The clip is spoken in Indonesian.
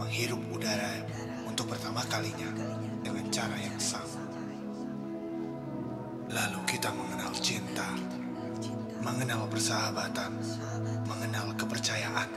menghirup udara untuk pertama kalinya dengan cara yang sama. Lalu kita mengenal cinta, mengenal persahabatan, mengenal kepercayaan,